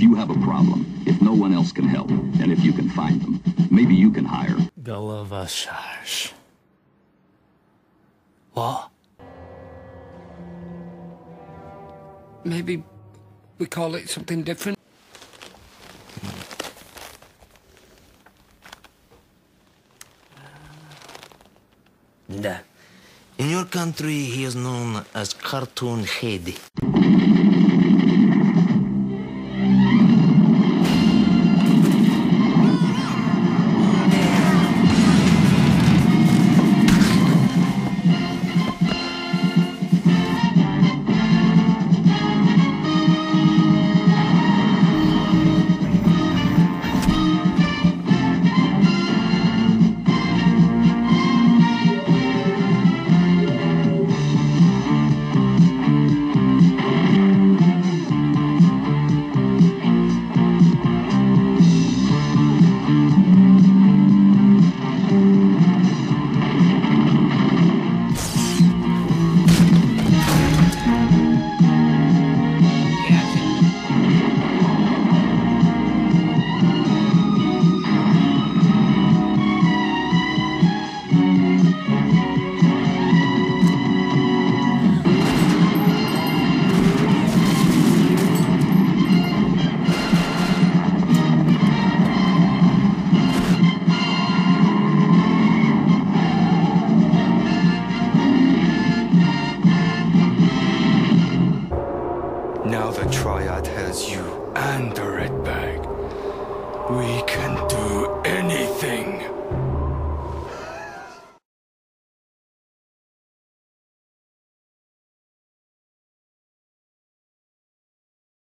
you have a problem, if no one else can help, and if you can find them, maybe you can hire Galavasash. What? Maybe we call it something different. Da. In your country, he is known as Cartoon Heady. the triad has you and the red bag. We can do anything.